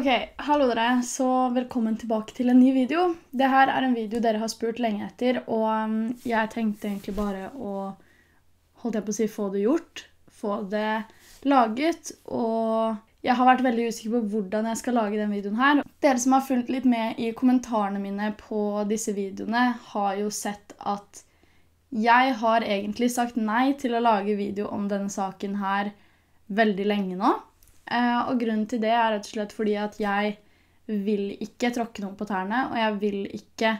Ok, hallo dere, så velkommen tilbake til en ny video. Dette er en video dere har spurt lenge etter, og um, jeg tenkte egentlig bare å holdt jeg på å si, få det gjort, få det laget, og jeg har vært veldig usikker på hvordan jeg skal lage denne videoen her. Dere som har fulgt litt med i kommentarene mine på disse videoene, har jo sett at jeg har egentlig sagt nei til å lage video om denne saken her veldig lenge nå. Eh, og grunnen til det er rett og slett fordi at jeg vil ikke tråkke noen på tærne, og jeg vil ikke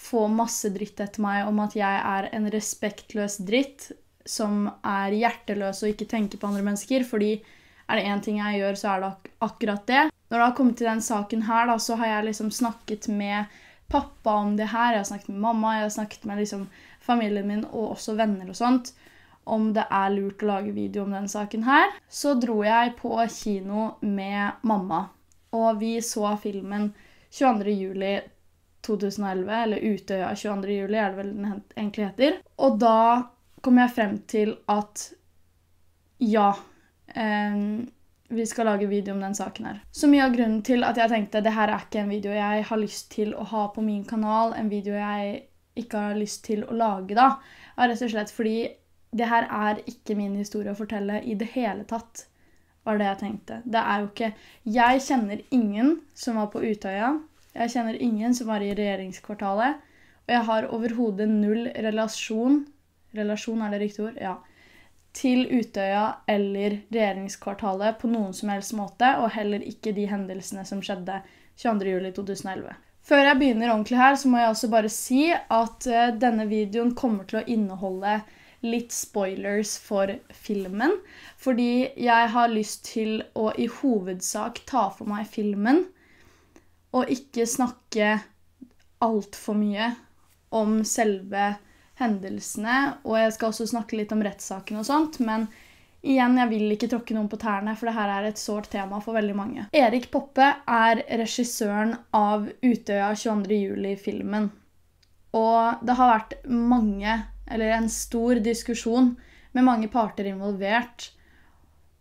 få masse dritt etter meg om at jeg er en respektløs dritt som er hjerteløs og ikke tenker på andre mennesker. Fordi er det én ting jeg gjør, så er det ak akkurat det. Når det har kommet til den saken her, da, så har jeg liksom snakket med pappa om det her. Jeg har snakket med mamma, jeg har snakket med liksom familien min og også venner og sånt om det er lurt å lage video om denne saken her, så dro jeg på kino med mamma. Og vi så filmen 22.07.2011, eller Utøya 22.07, er det vel den egentlig heter. Og da kom jeg frem til at ja eh, vi skal lage video om den saken her. Så mye av grunnen til at jeg tenkte det her er ikke en video jeg har lyst til å ha på min kanal, en video jeg ikke har lyst til å lage, da, er rett og slett fordi det her er ikke min historie å fortelle i det hele tatt, var det jeg tenkte. Det er jo ikke Jeg kjenner ingen som var på Utøya. Jeg kjenner ingen som var i regjeringskvartalet. Og jeg har overhodet null relasjon Relasjon, er det riktig ord? Ja. Til Utøya eller regjeringskvartalet på noen som helst måte, og heller ikke de hendelsene som skjedde 22.07.2011. Før jeg begynner ordentlig her, så må jeg også bare si at uh, denne videoen kommer til å inneholde litt spoilers for filmen. Fordi jeg har lyst til å i hovedsak ta for meg filmen og ikke snakke altfor mye om selve hendelsene. Og jeg skal også snakke litt om rettssaken og sånt. men Igjen, jeg vil ikke tråkke noen på tærne, for dette er et sårt tema for veldig mange. Erik Poppe er regissøren av Utøya 22.07-filmen. Og det har vært mange eller en stor diskusjon med mange parter involvert,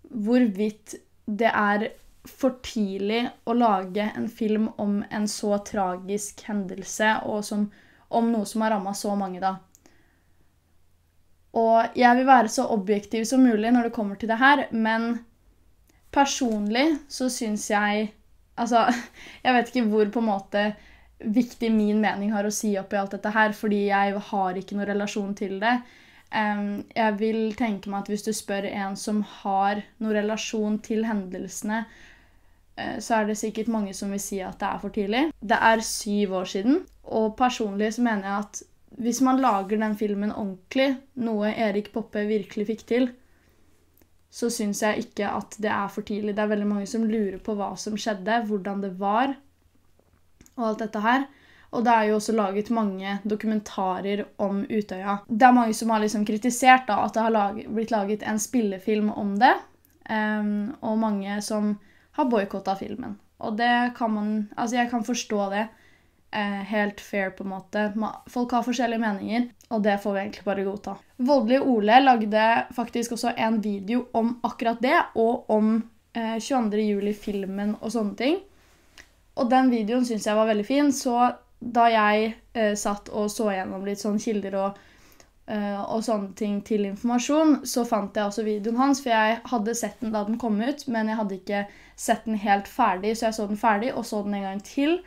hvorvidt det er for tidlig å lage en film om en så tragisk hendelse, og som, om noe som har ramma så mange, da. Og jeg vil være så objektiv som mulig når det kommer til det her, men personlig så syns jeg Altså, jeg vet ikke hvor på en måte viktig min mening har å si oppi alt dette her, fordi jeg har ikke noen relasjon til det. Um, jeg vil tenke meg at hvis du spør en som har noen relasjon til hendelsene, uh, så er det sikkert mange som vil si at det er for tidlig. Det er syv år siden, og personlig så mener jeg at hvis man lager den filmen ordentlig, noe Erik Poppe virkelig fikk til, så syns jeg ikke at det er for tidlig. Det er veldig mange som lurer på hva som skjedde, hvordan det var og alt dette her. Og det er jo også laget mange dokumentarer om Utøya. Det er mange som har liksom kritisert da, at det har laget, blitt laget en spillefilm om det. Um, og mange som har boikotta filmen. Og det kan man Altså, jeg kan forstå det. Uh, helt fair, på en måte. Folk har forskjellige meninger, og det får vi egentlig bare godta. Voldelig Ole lagde faktisk også en video om akkurat det, og om uh, 22. juli-filmen og sånne ting. Og den videoen syns jeg var veldig fin, så da jeg eh, satt og så gjennom litt sånn kilder og, eh, og, sånne ting til informasjon, så fant jeg også videoen hans, for jeg hadde sett den da den kom ut, men jeg hadde ikke sett den helt ferdig, så jeg så den ferdig og så den en gang til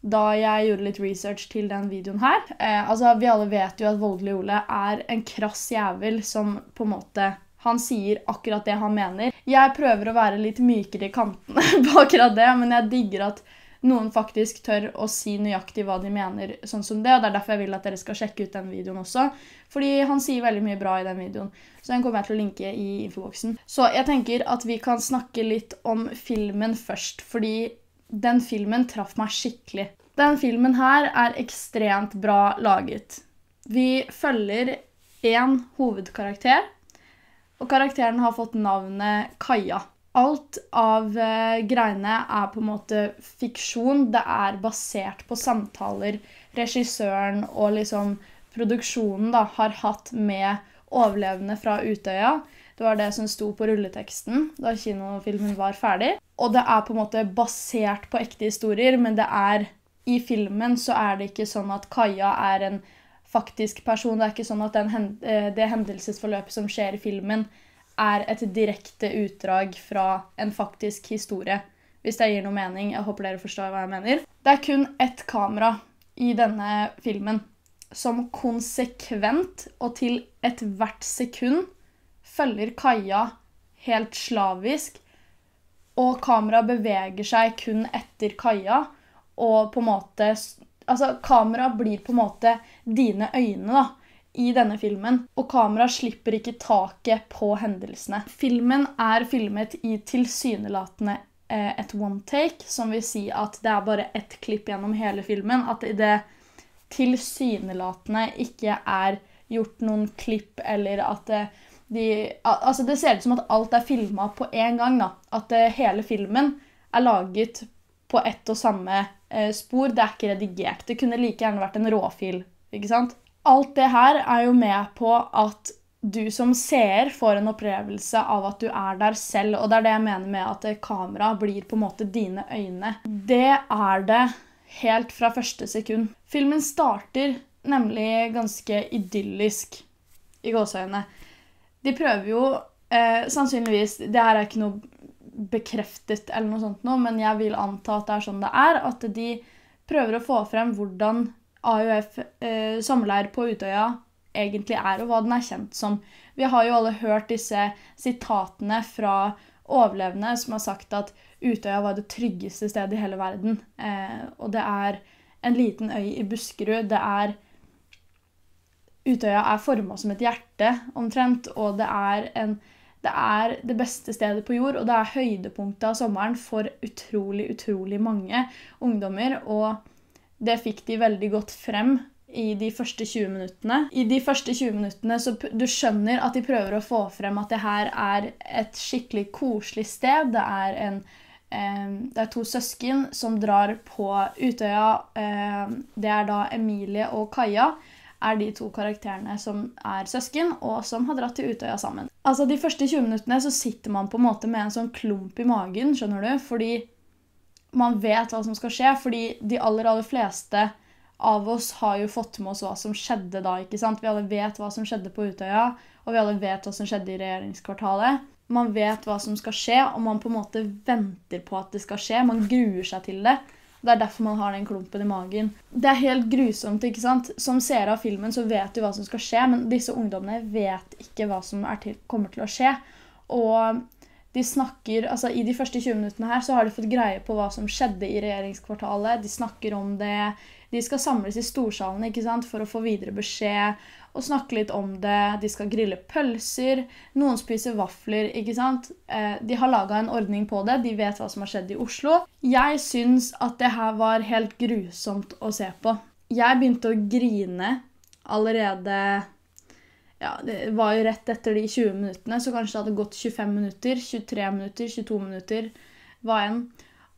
da jeg gjorde litt research til den videoen her. Eh, altså, Vi alle vet jo at Voldelig Ole er en krass jævel som på en måte han sier akkurat det han mener. Jeg prøver å være litt mykere i kantene på akkurat det, men jeg digger at noen faktisk tør å si nøyaktig hva de mener. sånn som det, og Det er derfor jeg vil at dere skal sjekke ut den videoen også. Fordi han sier veldig mye bra i den videoen. Så den kommer jeg til å linke i infoboksen. Så jeg tenker at vi kan snakke litt om filmen først. Fordi den filmen traff meg skikkelig. Den filmen her er ekstremt bra laget. Vi følger én hovedkarakter, og karakteren har fått navnet Kaja. Alt av uh, greiene er på en måte fiksjon. Det er basert på samtaler regissøren og liksom produksjonen da, har hatt med overlevende fra Utøya. Det var det som sto på rulleteksten da kinofilmen var ferdig. Og det er på en måte basert på ekte historier, men det er i filmen så er det ikke sånn at Kaja er en faktisk person. Det er ikke sånn at den, eh, det hendelsesforløpet som skjer i filmen, er et direkte utdrag fra en faktisk historie. Hvis det gir noe mening. Jeg håper dere forstår hva jeg mener. Det er kun ett kamera i denne filmen som konsekvent og til ethvert sekund følger Kaja helt slavisk. Og kameraet beveger seg kun etter Kaja, og på en måte Altså, kameraet blir på en måte dine øyne, da i denne filmen, og kameraet slipper ikke taket på hendelsene. Filmen er filmet i tilsynelatende eh, et one take, som vil si at det er bare ett klipp gjennom hele filmen. At det tilsynelatende ikke er gjort noen klipp, eller at det, de Altså, det ser ut som at alt er filma på én gang. da. At det, hele filmen er laget på ett og samme eh, spor. Det er ikke redigert. Det kunne like gjerne vært en råfil. ikke sant? Alt det her er jo med på at du som seer får en opplevelse av at du er der selv. Og det er det jeg mener med at kamera blir på en måte dine øyne. Det er det helt fra første sekund. Filmen starter nemlig ganske idyllisk i gåseøynene. De prøver jo eh, sannsynligvis Det her er ikke noe bekreftet, eller noe sånt nå, men jeg vil anta at det er sånn det er. At de prøver å få frem hvordan AUF eh, sommerleir på Utøya egentlig er, og hva den er kjent som. Vi har jo alle hørt disse sitatene fra overlevende som har sagt at Utøya var det tryggeste stedet i hele verden. Eh, og det er en liten øy i Buskerud. Det er Utøya er forma som et hjerte, omtrent, og det er, en, det er det beste stedet på jord. Og det er høydepunktet av sommeren for utrolig, utrolig mange ungdommer. Og det fikk de veldig godt frem i de første 20 minuttene. I de første 20 minuttene så du skjønner at de prøver å få frem at det her er et skikkelig koselig sted. Det er, en, eh, det er to søsken som drar på Utøya. Eh, det er da Emilie og Kaja er de to karakterene som er søsken, og som har dratt til Utøya sammen. Altså, De første 20 minuttene så sitter man på en måte med en sånn klump i magen, skjønner du? Fordi man vet hva som skal skje. Fordi de aller, aller fleste av oss har jo fått med oss hva som skjedde da. ikke sant? Vi alle vet hva som skjedde på Utøya, og vi alle vet hva som skjedde i regjeringskvartalet. Man vet hva som skal skje, og man på en måte venter på at det skal skje. Man gruer seg til det. Det er derfor man har den klumpen i magen. Det er helt grusomt. ikke sant? Som seere av filmen så vet du hva som skal skje, men disse ungdommene vet ikke hva som til, kommer til å skje. Og de snakker, altså I de første 20 minuttene her så har de fått greie på hva som skjedde i regjeringskvartalet. De snakker om det. De skal samles i storsalen ikke sant, for å få videre beskjed og snakke litt om det. De skal grille pølser. Noen spiser vafler. ikke sant? Eh, de har laga en ordning på det. De vet hva som har skjedd i Oslo. Jeg syns at det her var helt grusomt å se på. Jeg begynte å grine allerede ja, Det var jo rett etter de 20 minuttene, så kanskje det hadde gått 25 minutter, 23 minutter, 22 minutter hva enn,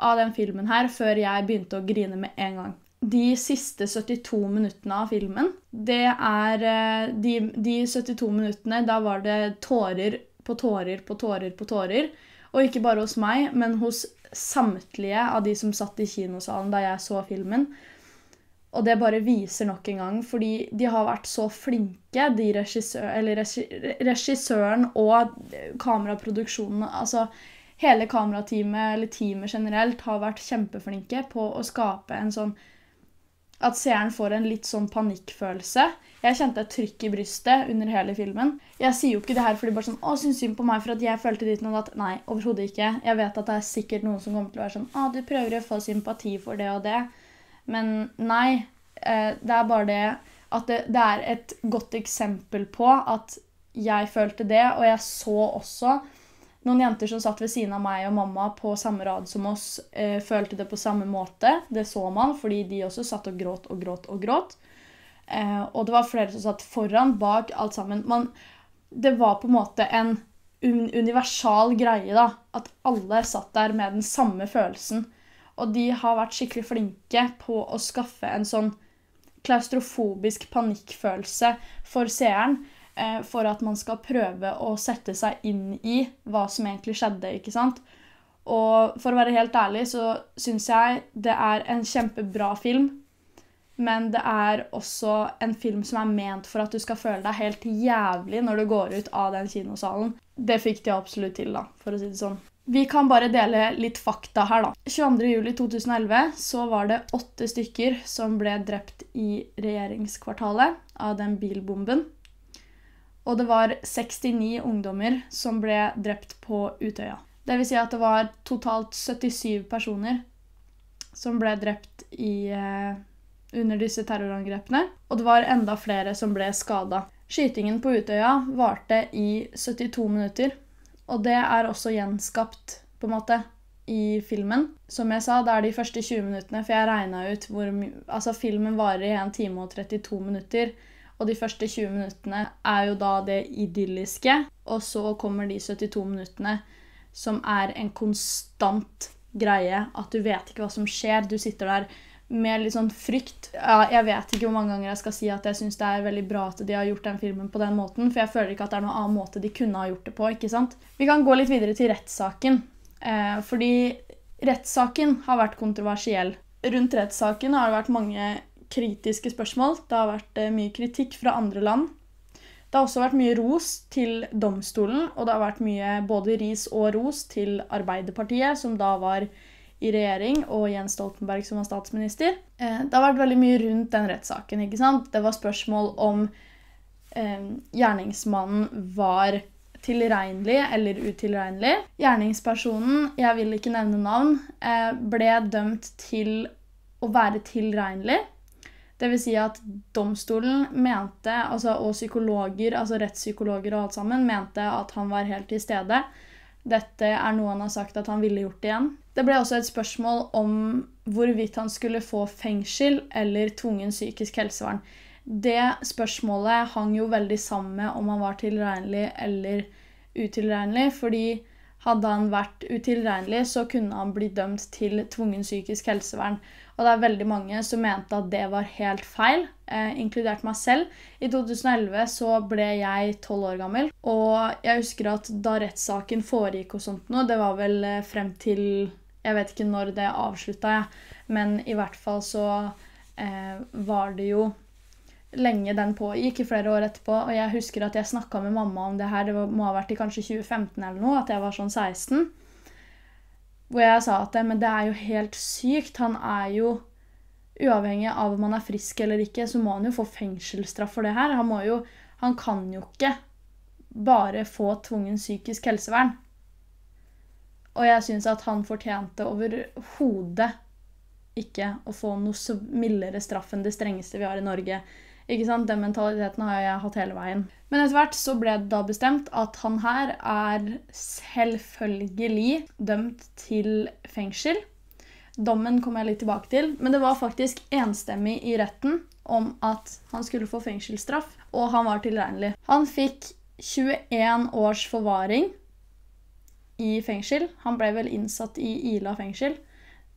av den filmen her før jeg begynte å grine med en gang. De siste 72 minuttene av filmen, det er eh, De, de 72 minuttene, da var det tårer på tårer på tårer på tårer. Og ikke bare hos meg, men hos samtlige av de som satt i kinosalen da jeg så filmen. Og det bare viser nok en gang, fordi de har vært så flinke, de regissør, eller regissøren og kameraproduksjonen Altså hele kamerateamet, eller teamet generelt, har vært kjempeflinke på å skape en sånn At seeren får en litt sånn panikkfølelse. Jeg kjente et trykk i brystet under hele filmen. Jeg sier jo ikke det her fordi bare sånn, å, syns synd på meg for at jeg følte ditt og datt. Nei, overhodet ikke. Jeg vet at det er sikkert noen som kommer til å være sånn Å, du prøver å få sympati for det og det. Men nei. Eh, det er bare det at det, det, er et godt eksempel på at jeg følte det, og jeg så også noen jenter som satt ved siden av meg og mamma på samme rad som oss, eh, følte det på samme måte. Det så man, fordi de også satt og gråt og gråt og gråt. Eh, og det var flere som satt foran, bak, alt sammen. Man, det var på en måte en universal greie, da. At alle satt der med den samme følelsen. Og de har vært skikkelig flinke på å skaffe en sånn klaustrofobisk panikkfølelse for seeren. Eh, for at man skal prøve å sette seg inn i hva som egentlig skjedde. ikke sant? Og for å være helt ærlig så syns jeg det er en kjempebra film. Men det er også en film som er ment for at du skal føle deg helt jævlig når du går ut av den kinosalen. Det fikk de absolutt til, da, for å si det sånn. Vi kan bare dele litt fakta her, da. 22.07.2011 så var det åtte stykker som ble drept i regjeringskvartalet av den bilbomben. Og det var 69 ungdommer som ble drept på Utøya. Det vil si at det var totalt 77 personer som ble drept i, eh, under disse terrorangrepene. Og det var enda flere som ble skada. Skytingen på Utøya varte i 72 minutter. Og det er også gjenskapt på en måte i filmen. Som jeg sa, det er de første 20 minuttene, for jeg regna ut hvor mye Altså, filmen varer i 1 time og 32 minutter. Og de første 20 minuttene er jo da det idylliske. Og så kommer de 72 minuttene som er en konstant greie. At du vet ikke hva som skjer. Du sitter der med litt sånn frykt. Ja, jeg vet ikke hvor mange ganger jeg skal si at jeg syns det er veldig bra at de har gjort den filmen på den måten, for jeg føler ikke at det er noen annen måte de kunne ha gjort det på. ikke sant? Vi kan gå litt videre til rettssaken. Eh, fordi rettssaken har vært kontroversiell. Rundt rettssaken har det vært mange kritiske spørsmål. Det har vært eh, mye kritikk fra andre land. Det har også vært mye ros til domstolen, og det har vært mye både ris og ros til Arbeiderpartiet, som da var i regjering, og Jens Stoltenberg som var statsminister. Eh, det har vært veldig mye rundt den rettssaken. ikke sant? Det var spørsmål om eh, gjerningsmannen var tilregnelig eller utilregnelig. Gjerningspersonen, jeg vil ikke nevne navn, eh, ble dømt til å være tilregnelig. Dvs. Si at domstolen mente, altså, og psykologer, altså rettspsykologer og alt sammen, mente at han var helt til stede. Dette er noe han har sagt at han ville gjort igjen. Det ble også et spørsmål om hvorvidt han skulle få fengsel eller tvungen psykisk helsevern. Det spørsmålet hang jo veldig sammen med om han var tilregnelig eller utilregnelig. fordi hadde han vært utilregnelig, så kunne han bli dømt til tvungen psykisk helsevern. Og det er veldig mange som mente at det var helt feil, eh, inkludert meg selv. I 2011 så ble jeg tolv år gammel, og jeg husker at da rettssaken foregikk og sånt noe, det var vel eh, frem til Jeg vet ikke når det avslutta, jeg, men i hvert fall så eh, var det jo lenge den pågikk, i flere år etterpå. Og jeg husker at jeg snakka med mamma om det her, det må ha vært i kanskje 2015 eller noe, at jeg var sånn 16. Hvor jeg sa at men det er jo helt sykt. Han er jo Uavhengig av om han er frisk eller ikke, så må han jo få fengselsstraff for det her. Han, jo, han kan jo ikke bare få tvungen psykisk helsevern. Og jeg syns at han fortjente overhodet ikke å få noe så mildere straff enn det strengeste vi har i Norge. Ikke sant? Den mentaliteten har jeg hatt hele veien. Men etter hvert så ble det da bestemt at han her er selvfølgelig dømt til fengsel. Dommen kommer jeg litt tilbake til, men det var faktisk enstemmig i retten om at han skulle få fengselsstraff, og han var tilregnelig. Han fikk 21 års forvaring i fengsel. Han ble vel innsatt i Ila fengsel,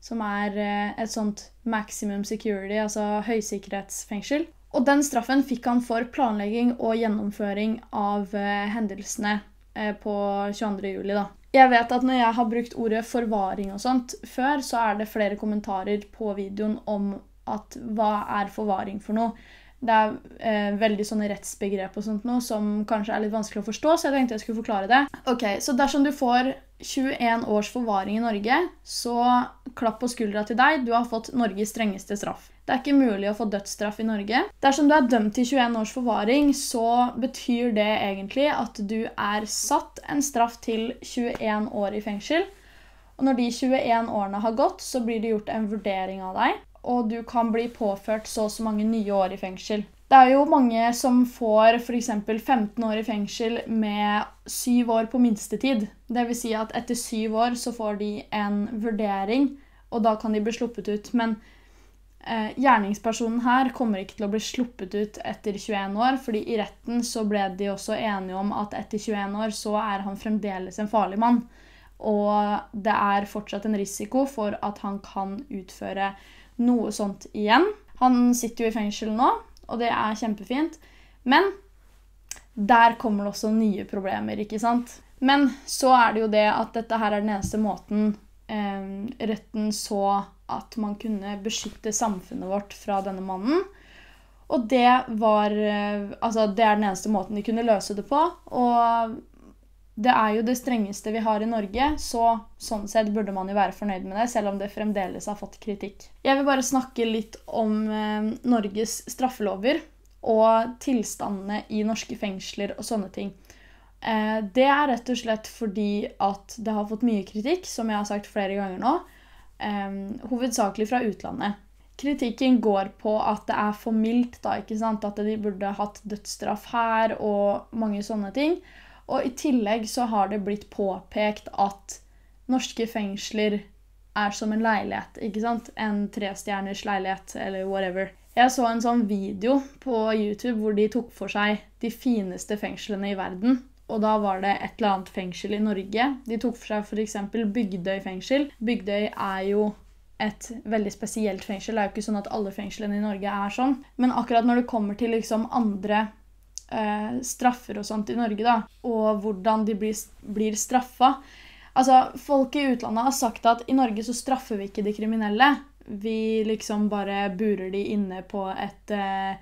som er eh, et sånt maximum security, altså høysikkerhetsfengsel. Og den straffen fikk han for planlegging og gjennomføring av eh, hendelsene eh, på 22. juli. Da. Jeg vet at når jeg har brukt ordet forvaring og sånt før, så er det flere kommentarer på videoen om at hva er forvaring for noe? Det er eh, veldig sånne rettsbegrep og sånt noe som kanskje er litt vanskelig å forstå, så jeg tenkte jeg skulle forklare det. Ok, Så dersom du får 21 års forvaring i Norge, så klapp på skuldra til deg. Du har fått Norges strengeste straff. Det er ikke mulig å få dødsstraff i Norge. Dersom du er dømt til 21 års forvaring, så betyr det egentlig at du er satt en straff til 21 år i fengsel. Og når de 21 årene har gått, så blir det gjort en vurdering av deg. Og du kan bli påført så og så mange nye år i fengsel. Det er jo mange som får f.eks. 15 år i fengsel med syv år på minstetid. Dvs. Si at etter syv år så får de en vurdering, og da kan de bli sluppet ut. Men Eh, gjerningspersonen her kommer ikke til å bli sluppet ut etter 21 år, fordi i retten så ble de også enige om at etter 21 år så er han fremdeles en farlig mann. Og det er fortsatt en risiko for at han kan utføre noe sånt igjen. Han sitter jo i fengsel nå, og det er kjempefint. Men der kommer det også nye problemer, ikke sant? Men så er det jo det at dette her er den eneste måten eh, retten så at man kunne beskytte samfunnet vårt fra denne mannen. Og det var eh, Altså, det er den eneste måten de kunne løse det på. Og det er jo det strengeste vi har i Norge, så sånn sett burde man jo være fornøyd med det, selv om det fremdeles har fått kritikk. Jeg vil bare snakke litt om eh, Norges straffelover og tilstandene i norske fengsler og sånne ting. Eh, det er rett og slett fordi at det har fått mye kritikk, som jeg har sagt flere ganger nå, eh, hovedsakelig fra utlandet. Kritikken går på at det er for mildt, da, ikke sant? at de burde hatt dødsstraff her og mange sånne ting. Og i tillegg så har det blitt påpekt at norske fengsler er som en leilighet. ikke sant? En trestjerners leilighet eller whatever. Jeg så en sånn video på YouTube hvor de tok for seg de fineste fengslene i verden. Og da var det et eller annet fengsel i Norge. De tok for seg f.eks. Bygdøy fengsel. Bygdøy er jo et veldig spesielt fengsel. Det er jo ikke sånn at alle fengslene i Norge er sånn. Men akkurat når det kommer til liksom andre eh, straffer og sånt i Norge, da, og hvordan de blir, blir straffa. Altså, Folk i utlandet har sagt at i Norge så straffer vi ikke de kriminelle. Vi liksom bare burer de inne på et, eh,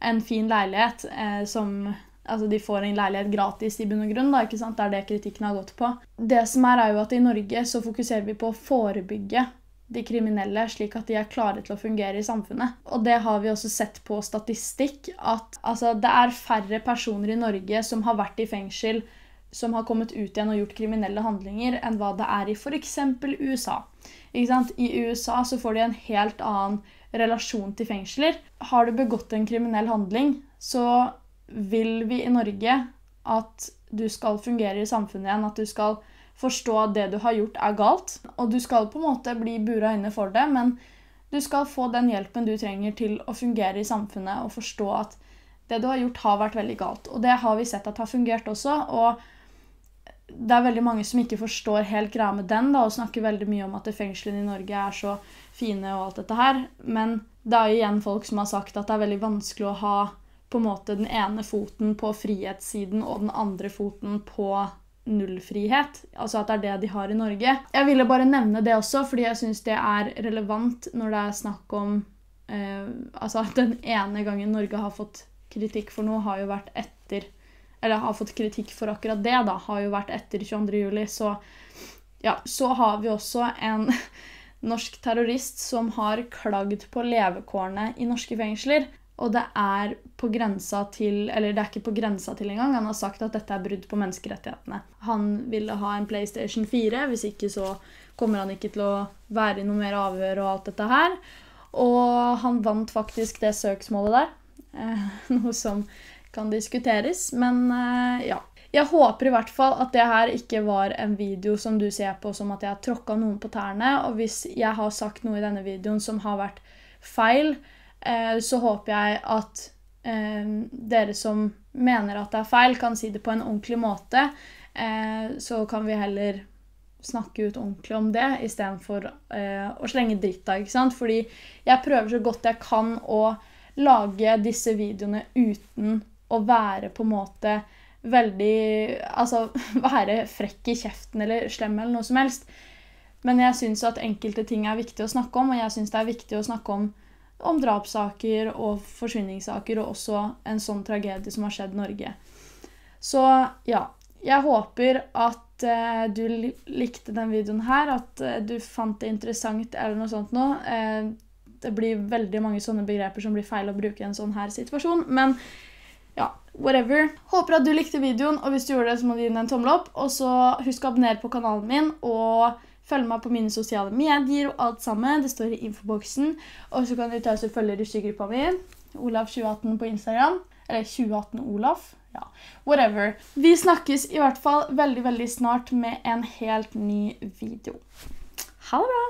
en fin leilighet eh, som Altså, De får en leilighet gratis i bunn og grunn. da, ikke sant? Det er det kritikken har gått på. Det som er, er jo at I Norge så fokuserer vi på å forebygge de kriminelle, slik at de er klare til å fungere i samfunnet. Og det har vi også sett på statistikk, at altså, det er færre personer i Norge som har vært i fengsel, som har kommet ut igjen og gjort kriminelle handlinger, enn hva det er i f.eks. USA. I USA så får de en helt annen relasjon til fengsler. Har du begått en kriminell handling, så vil vi i Norge at du skal fungere i samfunnet igjen, at du skal forstå at det du har gjort, er galt. Og du skal på en måte bli bura inne for det, men du skal få den hjelpen du trenger til å fungere i samfunnet og forstå at det du har gjort, har vært veldig galt. Og det har vi sett at har fungert også. og det er veldig mange som ikke forstår helt greia med den, da, og snakker veldig mye om at fengslene i Norge er så fine og alt dette her. Men det er jo igjen folk som har sagt at det er veldig vanskelig å ha på en måte den ene foten på frihetssiden og den andre foten på nullfrihet. Altså at det er det de har i Norge. Jeg ville bare nevne det også, fordi jeg syns det er relevant når det er snakk om eh, Altså at den ene gangen Norge har fått kritikk for noe, har jo vært etter Eller har fått kritikk for akkurat det, da, har jo vært etter 22. juli. Så ja, så har vi også en norsk terrorist som har klagd på levekårene i norske fengsler. Og det er på grensa til Eller det er ikke på grensa til engang. Han har sagt at dette er brudd på menneskerettighetene. Han ville ha en PlayStation 4. Hvis ikke så kommer han ikke til å være i noe mer avhør og alt dette her. Og han vant faktisk det søksmålet der. Eh, noe som kan diskuteres. Men eh, ja. Jeg håper i hvert fall at det her ikke var en video som du ser på som at jeg har tråkka noen på tærne. Og hvis jeg har sagt noe i denne videoen som har vært feil, så håper jeg at eh, dere som mener at det er feil, kan si det på en ordentlig måte. Eh, så kan vi heller snakke ut ordentlig om det istedenfor å slenge dritt av. ikke sant? Fordi jeg prøver så godt jeg kan å lage disse videoene uten å være på en måte veldig Altså være frekk i kjeften eller slem eller noe som helst. Men jeg syns at enkelte ting er viktig å snakke om, og jeg syns det er viktig å snakke om om drapssaker og forsvinningssaker, og også en sånn tragedie som har skjedd i Norge. Så ja. Jeg håper at eh, du likte den videoen her, at eh, du fant det interessant eller noe sånt nå. Eh, det blir veldig mange sånne begreper som blir feil å bruke i en sånn her situasjon. Men ja, whatever. Håper at du likte videoen, og hvis du gjorde det, så må du gi den en tommel opp. Og så husk å abonnere på kanalen min. og Følg meg på mine sosiale medier og alt sammen. Det står i infoboksen. Og så kan du ta og følge russegruppa mi. Olav2018 på Instagram. Eller 2018olaf. Ja, whatever. Vi snakkes i hvert fall veldig, veldig snart med en helt ny video. Ha det bra!